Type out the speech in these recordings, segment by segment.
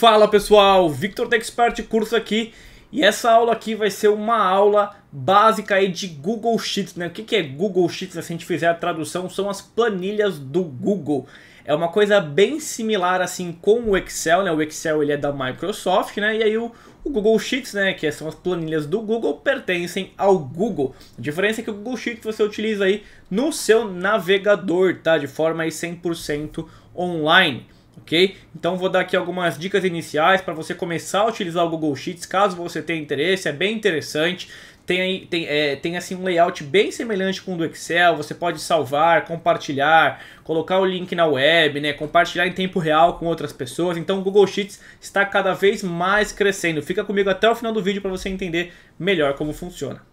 Fala pessoal, Victor da Expert curso aqui e essa aula aqui vai ser uma aula básica aí de Google Sheets, né? O que, é Google Sheets? Se a gente fizer a tradução, são as planilhas do Google. É uma coisa bem similar assim com o Excel, né? O Excel ele é da Microsoft, né? E aí o, o Google Sheets, né? Que são as planilhas do Google, pertencem ao Google. A diferença é que o Google Sheets você utiliza aí no seu navegador, tá? De forma aí 100% online ok? Então vou dar aqui algumas dicas iniciais para você começar a utilizar o Google Sheets, caso você tenha interesse, é bem interessante. Tem, tem, é, tem assim um layout bem semelhante com o do Excel, você pode salvar, compartilhar, colocar o link na web, né, compartilhar em tempo real com outras pessoas. Então o Google Sheets está cada vez mais crescendo. Fica comigo até o final do vídeo para você entender melhor como funciona.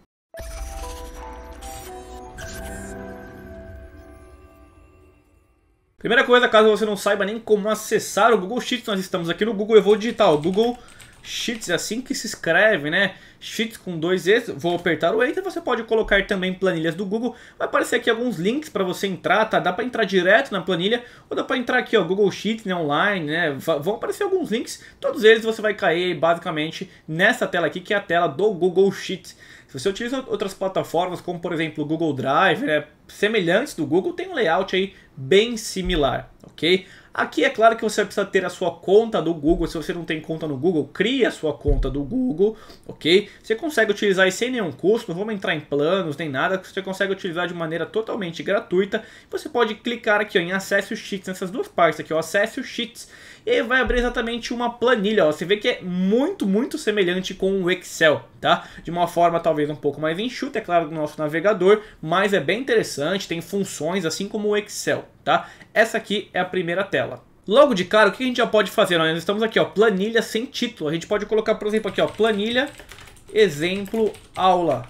Primeira coisa, caso você não saiba nem como acessar o Google Sheets, nós estamos aqui no Google, eu vou digitar o Google Sheets, é assim que se escreve, né? Sheets com dois Es, vou apertar o Enter, você pode colocar também planilhas do Google, vai aparecer aqui alguns links para você entrar, tá? Dá para entrar direto na planilha, ou dá para entrar aqui, ó, Google Sheets, né, online, né? Vão aparecer alguns links, todos eles você vai cair basicamente nessa tela aqui, que é a tela do Google Sheets. Se você utiliza outras plataformas, como por exemplo o Google Drive, né, semelhantes do Google, tem um layout aí bem similar, ok? Aqui é claro que você precisa ter a sua conta do Google. Se você não tem conta no Google, crie a sua conta do Google, ok? Você consegue utilizar isso sem nenhum custo, não vamos entrar em planos nem nada. Você consegue utilizar de maneira totalmente gratuita. Você pode clicar aqui ó, em Acesse os Sheets, nessas duas partes aqui, ó, Acesse os Sheets. E aí vai abrir exatamente uma planilha, ó. Você vê que é muito, muito semelhante com o Excel, tá? De uma forma talvez um pouco mais enxuta, é claro, do nosso navegador, mas é bem interessante, tem funções assim como o Excel, tá? Essa aqui é a primeira tela. Logo de cara, o que a gente já pode fazer? Nós estamos aqui, ó, planilha sem título. A gente pode colocar, por exemplo, aqui, ó, planilha, exemplo, aula.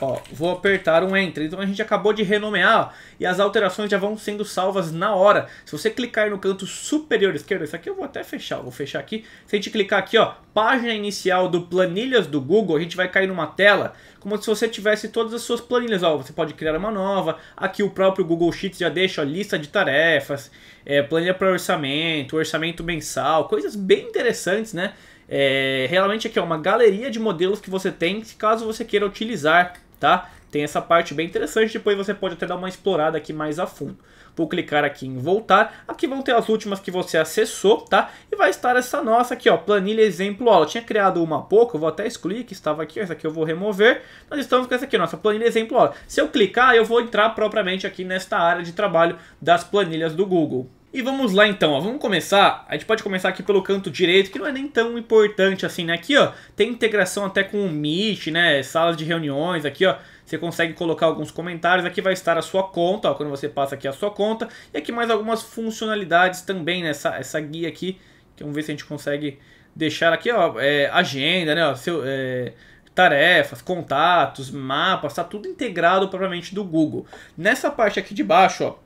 Ó, vou apertar um Enter. Então a gente acabou de renomear ó, e as alterações já vão sendo salvas na hora. Se você clicar no canto superior esquerdo, isso aqui eu vou até fechar, vou fechar aqui. Se a gente clicar aqui, ó, página inicial do Planilhas do Google, a gente vai cair numa tela como se você tivesse todas as suas planilhas. Ó, você pode criar uma nova. Aqui o próprio Google Sheets já deixa lista de tarefas, é, planilha para orçamento, orçamento mensal, coisas bem interessantes, né? É, realmente aqui é uma galeria de modelos que você tem, caso você queira utilizar tá? Tem essa parte bem interessante, depois você pode até dar uma explorada aqui mais a fundo. Vou clicar aqui em voltar, aqui vão ter as últimas que você acessou, tá? E vai estar essa nossa aqui, ó, planilha exemplo aula. Eu tinha criado uma pouco, eu vou até excluir que estava aqui, essa aqui eu vou remover. Nós estamos com essa aqui, nossa planilha exemplo aula. Se eu clicar, eu vou entrar propriamente aqui nesta área de trabalho das planilhas do Google. E vamos lá então, ó, vamos começar, a gente pode começar aqui pelo canto direito, que não é nem tão importante assim, né? Aqui, ó, tem integração até com o Meet, né, salas de reuniões, aqui, ó, você consegue colocar alguns comentários, aqui vai estar a sua conta, ó, quando você passa aqui a sua conta, e aqui mais algumas funcionalidades também, né, essa guia aqui, que vamos ver se a gente consegue deixar aqui, ó, é, agenda, né, ó, seu, é, tarefas, contatos, mapas, tá tudo integrado propriamente do Google. Nessa parte aqui de baixo, ó,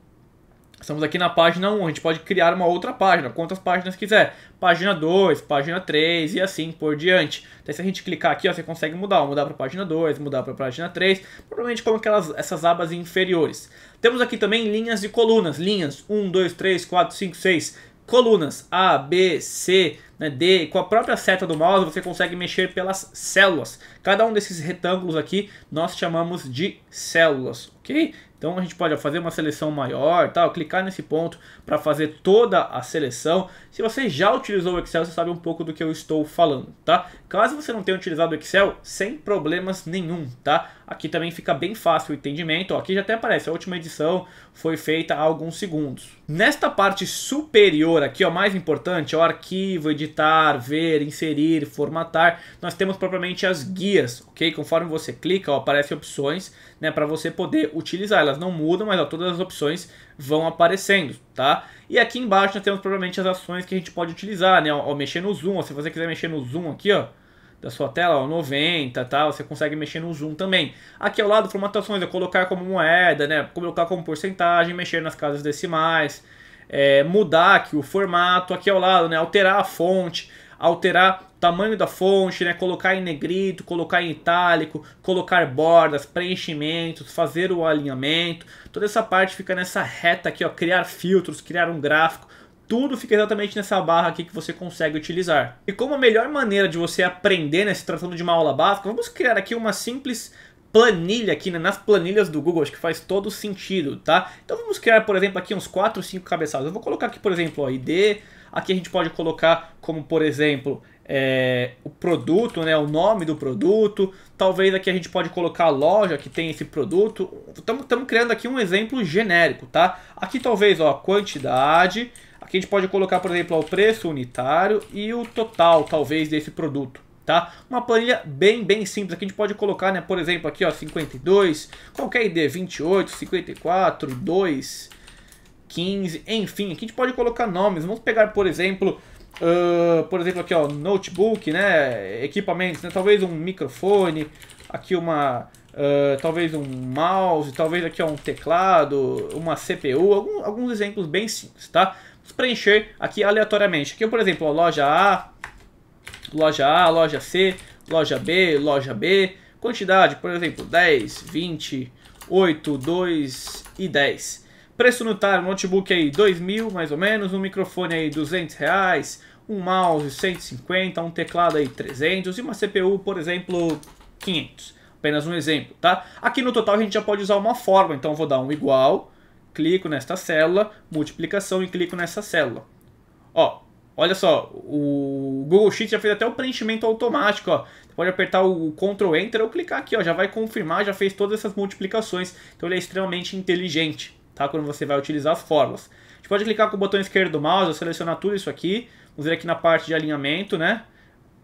Estamos aqui na página 1, a gente pode criar uma outra página, quantas páginas quiser. Página 2, página 3 e assim por diante. Então se a gente clicar aqui, ó, você consegue mudar, mudar para página 2, mudar para página 3, provavelmente como aquelas essas abas inferiores. Temos aqui também linhas e colunas, linhas 1, 2, 3, 4, 5, 6, colunas A, B, C, né, D, com a própria seta do mouse você consegue mexer pelas células. Cada um desses retângulos aqui nós chamamos de células, ok? Então a gente pode fazer uma seleção maior, tal, clicar nesse ponto para fazer toda a seleção. Se você já utilizou o Excel, você sabe um pouco do que eu estou falando, tá? Caso você não tenha utilizado o Excel, sem problemas nenhum, tá? Aqui também fica bem fácil o entendimento. Ó, aqui já até aparece, a última edição foi feita há alguns segundos. Nesta parte superior aqui, ó, mais importante, o arquivo, editar, ver, inserir, formatar, nós temos propriamente as guias, ok? Conforme você clica, ó, aparecem opções, né, para você poder utilizar. Elas não mudam, mas ó, todas as opções vão aparecendo, tá? E aqui embaixo nós temos provavelmente as ações que a gente pode utilizar, né? Ó, mexer no zoom, ó, se você quiser mexer no zoom aqui, ó, da sua tela, ó, 90, tá? Você consegue mexer no zoom também. Aqui ao lado, formatações, é colocar como moeda, né? Colocar como porcentagem, mexer nas casas decimais, é, mudar aqui o formato, aqui ao lado, né? Alterar a fonte, alterar o tamanho da fonte, né? colocar em negrito, colocar em itálico, colocar bordas, preenchimentos, fazer o alinhamento. Toda essa parte fica nessa reta aqui, ó, criar filtros, criar um gráfico. tudo fica exatamente nessa barra aqui que você consegue utilizar. E como a melhor maneira de você aprender, né, se tratando de uma aula básica, vamos criar aqui uma simples planilha aqui, né, nas planilhas do Google, acho que faz todo sentido, tá? Então vamos criar, por exemplo, aqui uns 4, 5 cabeçalhos. Eu vou colocar aqui, por exemplo, ó, ID, aqui a gente pode colocar como, por exemplo, é, o produto, né, o nome do produto. Talvez aqui a gente pode colocar a loja que tem esse produto. Estamos criando aqui um exemplo genérico, tá? Aqui talvez ó, quantidade. Aqui a gente pode colocar, por exemplo, o preço unitário e o total, talvez, desse produto. Tá? Uma planilha bem, bem simples. Aqui a gente pode colocar, né, por exemplo, aqui ó, 52, qualquer ID, 28, 54, 2, 15, enfim. Aqui a gente pode colocar nomes. Vamos pegar, por exemplo, Uh, por exemplo, aqui ó, notebook, né, equipamentos, né, talvez um microfone, aqui uma, uh, talvez um mouse, talvez aqui um teclado, uma CPU, algum, alguns exemplos bem simples, tá? Vamos preencher aqui aleatoriamente. Aqui, por exemplo, loja A, loja A, loja C, loja B, loja B, quantidade, por exemplo, 10, 20, 8, 2 e 10. Preço unitário, notebook aí 2 mil mais ou menos, um microfone aí 200 reais, um mouse 150, um teclado aí 300 e uma CPU, por exemplo, 500. Apenas um exemplo, tá? Aqui no total a gente já pode usar uma forma, então eu vou dar um igual, clico nesta célula, multiplicação e clico nessa célula. Ó, olha só, o Google Sheets já fez até o preenchimento automático, ó. Você pode apertar o Ctrl Enter ou clicar aqui, ó, já vai confirmar, já fez todas essas multiplicações. Então ele é extremamente inteligente tá? Quando você vai utilizar as fórmulas. A gente pode clicar com o botão esquerdo do mouse, selecionar tudo isso aqui. Vamos ver aqui na parte de alinhamento, né?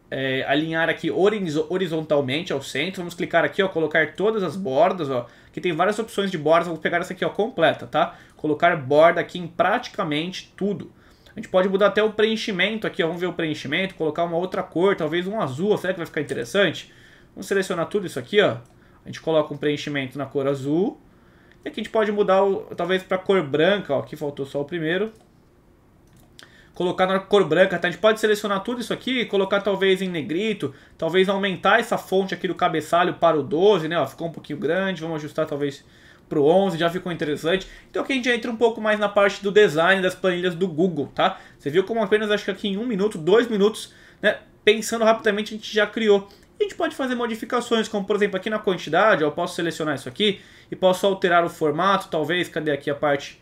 É, alinhar aqui horizontalmente ao centro. Vamos clicar aqui, ó, colocar todas as bordas, ó. Aqui tem várias opções de bordas, vou pegar essa aqui, ó, completa, tá? Colocar borda aqui em praticamente tudo. A gente pode mudar até o preenchimento aqui, ó. Vamos ver o preenchimento, colocar uma outra cor, talvez um azul, será que vai ficar interessante? Vamos selecionar tudo isso aqui, ó. A gente coloca um preenchimento na cor azul. E aqui a gente pode mudar, o, talvez, para cor branca. Ó, aqui faltou só o primeiro. Colocar na cor branca, tá? A gente pode selecionar tudo isso aqui, colocar talvez em negrito, talvez aumentar essa fonte aqui do cabeçalho para o 12, né? Ó, ficou um pouquinho grande, vamos ajustar talvez para o 11, já ficou interessante. Então aqui a gente entra um pouco mais na parte do design das planilhas do Google, tá? Você viu como apenas, acho que aqui em um minuto, dois minutos, né? Pensando rapidamente, a gente já criou. E a gente pode fazer modificações, como por exemplo aqui na quantidade, ó, eu posso selecionar isso aqui e posso alterar o formato, talvez, cadê aqui a parte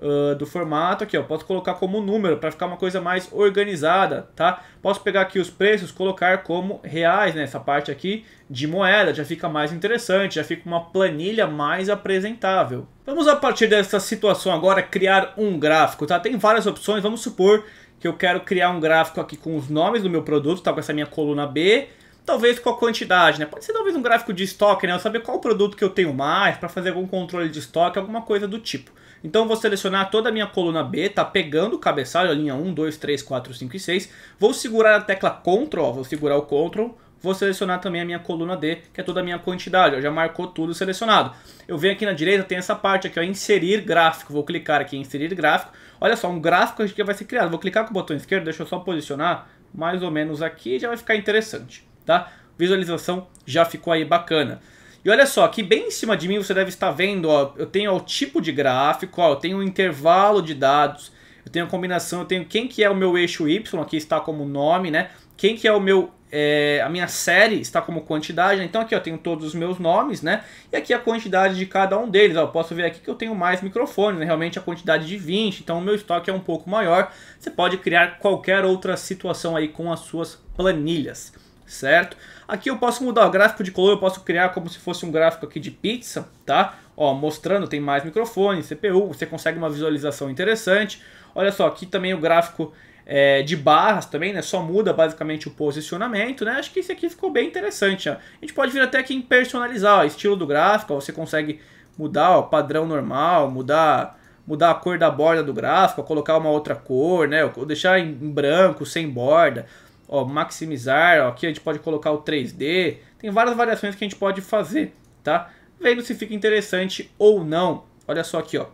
uh, do formato, aqui ó, posso colocar como número para ficar uma coisa mais organizada, tá? Posso pegar aqui os preços, colocar como reais nessa parte aqui de moeda, já fica mais interessante, já fica uma planilha mais apresentável. Vamos a partir dessa situação agora criar um gráfico, tá? Tem várias opções, vamos supor que eu quero criar um gráfico aqui com os nomes do meu produto, tá? Com essa minha coluna B, talvez com a quantidade, né? Pode ser talvez um gráfico de estoque, né? Eu saber qual produto que eu tenho mais, para fazer algum controle de estoque, alguma coisa do tipo. Então vou selecionar toda a minha coluna B, tá pegando o cabeçalho, a linha 1, 2, 3, 4, 5 e 6. Vou segurar a tecla Ctrl, ó, vou segurar o Ctrl, vou selecionar também a minha coluna D, que é toda a minha quantidade, ó, já marcou tudo selecionado. Eu venho aqui na direita, tem essa parte aqui, ó, inserir gráfico, vou clicar aqui em inserir gráfico. Olha só, um gráfico que vai ser criado, vou clicar com o botão esquerdo, deixa eu só posicionar mais ou menos aqui, já vai ficar interessante, tá? visualização já ficou aí bacana. E olha só, aqui bem em cima de mim você deve estar vendo, ó, eu tenho ó, o tipo de gráfico, ó, eu tenho um intervalo de dados, eu tenho a combinação, eu tenho quem que é o meu eixo Y, aqui está como nome, né? Quem que é o meu, é, a minha série está como quantidade, né? então aqui eu tenho todos os meus nomes, né? E aqui a quantidade de cada um deles, ó, eu posso ver aqui que eu tenho mais microfones, né? realmente a quantidade de 20, então o meu estoque é um pouco maior. Você pode criar qualquer outra situação aí com as suas planilhas certo? Aqui eu posso mudar o gráfico de color, eu posso criar como se fosse um gráfico aqui de pizza, tá? Ó, mostrando, tem mais microfone, CPU, você consegue uma visualização interessante. Olha só, aqui também o gráfico é, de barras também, né? Só muda basicamente o posicionamento, né? Acho que esse aqui ficou bem interessante, ó. A gente pode vir até aqui em personalizar, ó, estilo do gráfico, ó, você consegue mudar o padrão normal, mudar mudar a cor da borda do gráfico, colocar uma outra cor, né? Ou deixar em branco, sem borda ó, maximizar, ó, aqui a gente pode colocar o 3D, tem várias variações que a gente pode fazer, tá? Vendo se fica interessante ou não. Olha só aqui, ó,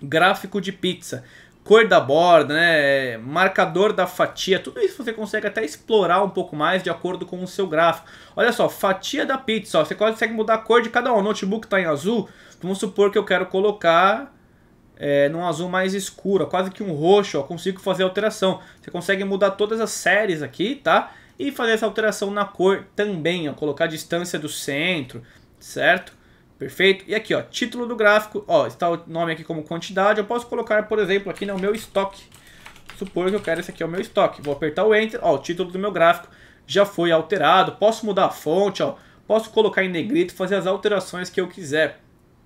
gráfico de pizza, cor da borda, né, marcador da fatia, tudo isso você consegue até explorar um pouco mais de acordo com o seu gráfico. Olha só, fatia da pizza, ó, você consegue mudar a cor de cada um. O notebook está em azul, vamos supor que eu quero colocar é, num azul mais escuro, quase que um roxo, ó, consigo fazer alteração. Você consegue mudar todas as séries aqui, tá? E fazer essa alteração na cor também, ó, colocar a distância do centro, certo? Perfeito? E aqui, ó, título do gráfico, ó, está o nome aqui como quantidade, eu posso colocar, por exemplo, aqui no meu estoque. Supor que eu quero esse aqui é o meu estoque. Vou apertar o Enter, ó, o título do meu gráfico já foi alterado. Posso mudar a fonte, ó, posso colocar em negrito, fazer as alterações que eu quiser,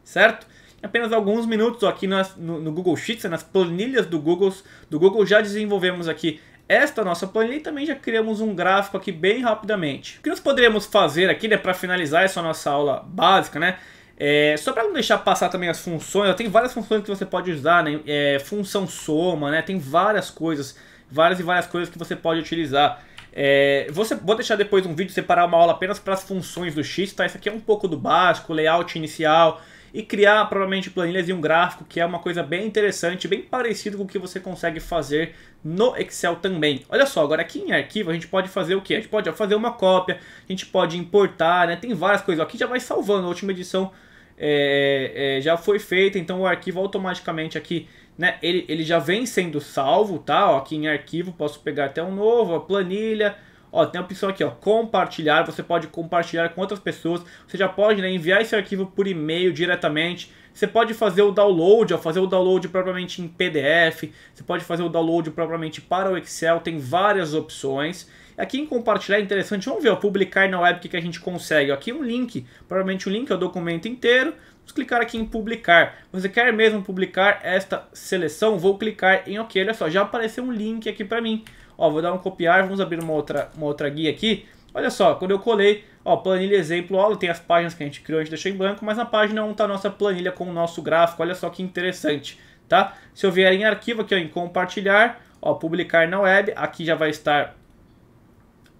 certo? Apenas alguns minutos aqui nas, no, no, Google Sheets, nas planilhas do Google, do Google já desenvolvemos aqui esta nossa planilha e também já criamos um gráfico aqui bem rapidamente. O que nós poderíamos fazer aqui, né, para finalizar essa nossa aula básica, né, é, só para não deixar passar também as funções, tem várias funções que você pode usar, né, é, função soma, né, tem várias coisas, várias e várias coisas que você pode utilizar. É, você, vou deixar depois um vídeo separar uma aula apenas para as funções do X, tá? Isso aqui é um pouco do básico, layout inicial, e criar provavelmente planilhas e um gráfico, que é uma coisa bem interessante, bem parecido com o que você consegue fazer no Excel também. Olha só, agora aqui em arquivo a gente pode fazer o que? A gente pode fazer uma cópia, a gente pode importar, né? Tem várias coisas. Aqui já vai salvando, a última edição é, é, já foi feita, então o arquivo automaticamente aqui, né? Ele, ele já vem sendo salvo, tá? Ó, aqui em arquivo posso pegar até um novo, a planilha, Ó, tem a opção aqui, ó, compartilhar. Você pode compartilhar com outras pessoas. Você já pode né, enviar esse arquivo por e-mail diretamente. Você pode fazer o download, ó, fazer o download propriamente em PDF. Você pode fazer o download propriamente para o Excel. Tem várias opções. Aqui em compartilhar é interessante. Vamos ver, ó, publicar na web o que, que a gente consegue. Aqui um link, provavelmente um link ao documento inteiro. Vamos clicar aqui em publicar. Você quer mesmo publicar esta seleção? Vou clicar em OK. Olha só, já apareceu um link aqui para mim. Ó, vou dar um copiar, vamos abrir uma outra, uma outra guia aqui. Olha só, quando eu colei, ó, planilha exemplo, ó, tem as páginas que a gente criou, a gente deixou em branco, mas na página 1 está a nossa planilha com o nosso gráfico, olha só que interessante, tá? Se eu vier em arquivo aqui, ó, em compartilhar, ó, publicar na web, aqui já vai estar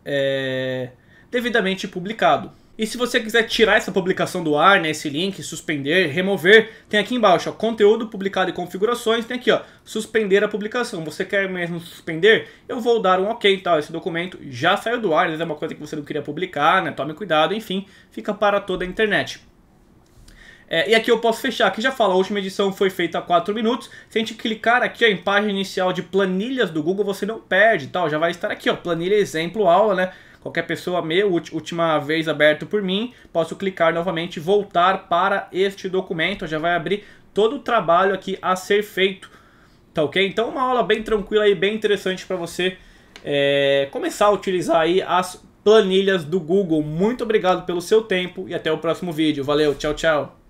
é, devidamente publicado. E se você quiser tirar essa publicação do ar, né, esse link, suspender, remover, tem aqui embaixo, ó, conteúdo publicado e configurações, tem aqui, ó, suspender a publicação. Você quer mesmo suspender? Eu vou dar um ok, tá? Esse documento já saiu do ar, é uma coisa que você não queria publicar, né? Tome cuidado, enfim, fica para toda a internet. É, e aqui eu posso fechar, aqui já fala, a última edição foi feita há 4 minutos. Se a gente clicar aqui ó, em página inicial de planilhas do Google, você não perde, tal, já vai estar aqui, ó, planilha exemplo aula, né? Qualquer pessoa meu, última vez aberto por mim, posso clicar novamente e voltar para este documento, já vai abrir todo o trabalho aqui a ser feito, tá ok? Então uma aula bem tranquila e bem interessante para você é, começar a utilizar aí as planilhas do Google. Muito obrigado pelo seu tempo e até o próximo vídeo. Valeu, tchau, tchau!